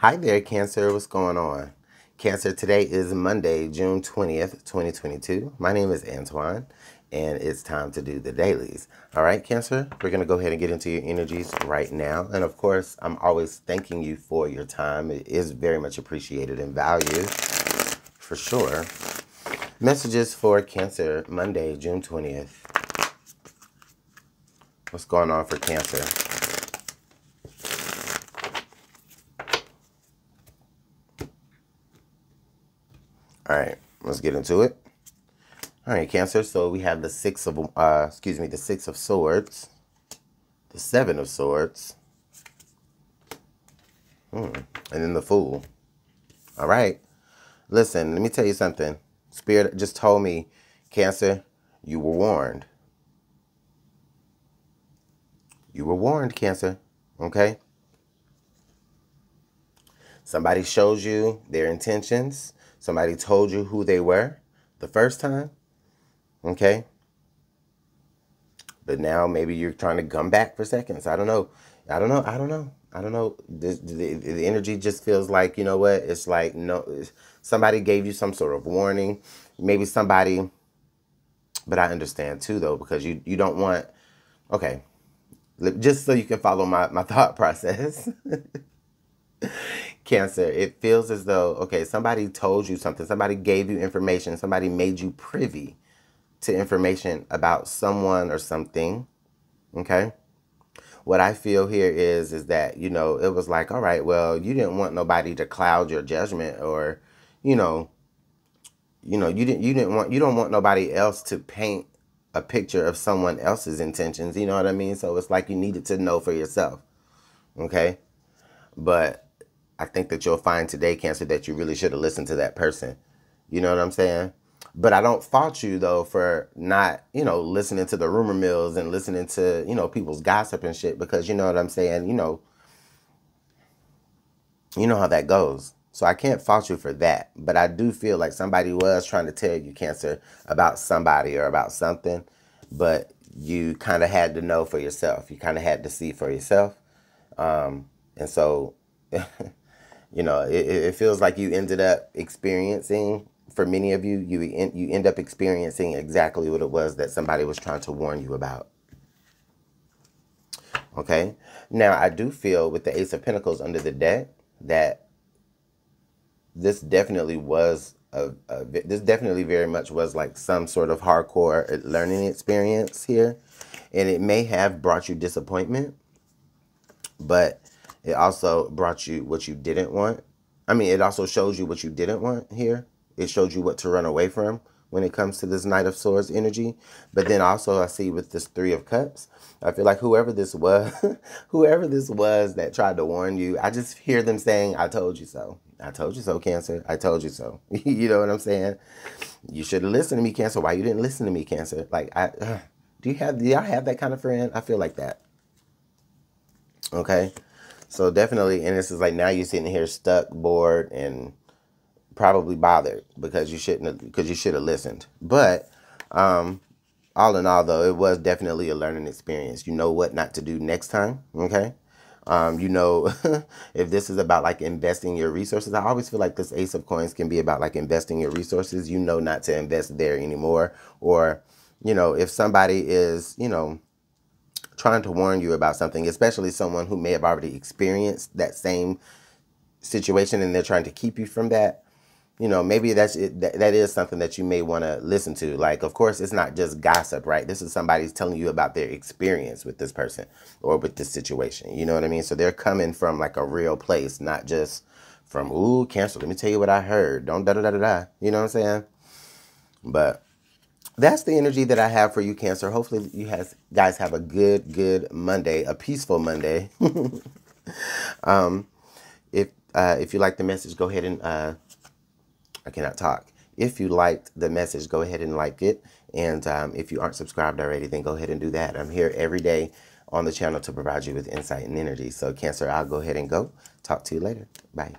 Hi there, Cancer. What's going on? Cancer, today is Monday, June 20th, 2022. My name is Antwan, and it's time to do the dailies. All right, Cancer, we're going to go ahead and get into your energies right now. And of course, I'm always thanking you for your time. It is very much appreciated and valued, for sure. Messages for Cancer, Monday, June 20th. What's going on for Cancer? All right, let's get into it. All right, Cancer. So we have the six of, uh, excuse me, the six of swords, the seven of swords, hmm. and then the fool. All right. Listen, let me tell you something. Spirit just told me, Cancer, you were warned. You were warned, Cancer. Okay? Somebody shows you their intentions Somebody told you who they were the first time. Okay. But now maybe you're trying to come back for seconds. I don't know. I don't know. I don't know. I don't know. The, the, the energy just feels like, you know what? It's like, no, somebody gave you some sort of warning. Maybe somebody, but I understand too, though, because you, you don't want, okay, just so you can follow my, my thought process. Cancer, it feels as though, okay, somebody told you something, somebody gave you information, somebody made you privy to information about someone or something, okay? What I feel here is is that, you know, it was like, all right, well, you didn't want nobody to cloud your judgment or, you know, you know, you didn't you didn't want you don't want nobody else to paint a picture of someone else's intentions, you know what I mean? So it's like you needed to know for yourself. Okay? But I think that you'll find today, Cancer, that you really should have listened to that person. You know what I'm saying? But I don't fault you though for not, you know, listening to the rumor mills and listening to, you know, people's gossip and shit because you know what I'm saying, you know, you know how that goes. So I can't fault you for that. But I do feel like somebody was trying to tell you, Cancer, about somebody or about something, but you kind of had to know for yourself. You kind of had to see for yourself. Um, and so you know, it, it feels like you ended up experiencing, for many of you, you, you end up experiencing exactly what it was that somebody was trying to warn you about. Okay. Now, I do feel with the Ace of Pentacles under the deck that this definitely was a, a, this definitely very much was like some sort of hardcore learning experience here, and it may have brought you disappointment, but it also brought you what you didn't want. I mean, it also shows you what you didn't want here. It showed you what to run away from when it comes to this Knight of Swords energy. But then also I see with this Three of Cups, I feel like whoever this was, whoever this was that tried to warn you, I just hear them saying, I told you so. I told you so, Cancer. I told you so. you know what I'm saying? You should have listened to me, Cancer. Why you didn't listen to me, Cancer? Like, I, uh, do you have, do y'all have that kind of friend? I feel like that. Okay. So definitely, and this is like now you're sitting here stuck, bored, and probably bothered because you shouldn't because you should have listened. But um, all in all, though, it was definitely a learning experience. You know what not to do next time. Okay. Um, you know, if this is about like investing your resources, I always feel like this Ace of Coins can be about like investing your resources. You know not to invest there anymore. Or, you know, if somebody is, you know, trying to warn you about something, especially someone who may have already experienced that same situation and they're trying to keep you from that, you know, maybe that's it, that, that is something that you may want to listen to. Like, of course, it's not just gossip, right? This is somebody's telling you about their experience with this person or with this situation. You know what I mean? So they're coming from like a real place, not just from, ooh, cancel. Let me tell you what I heard. Don't da da da da da. You know what I'm saying? But that's the energy that I have for you, Cancer. Hopefully, you has, guys have a good, good Monday, a peaceful Monday. um, if uh, if you like the message, go ahead and uh, I cannot talk. If you liked the message, go ahead and like it. And um, if you aren't subscribed already, then go ahead and do that. I'm here every day on the channel to provide you with insight and energy. So, Cancer, I'll go ahead and go. Talk to you later. Bye.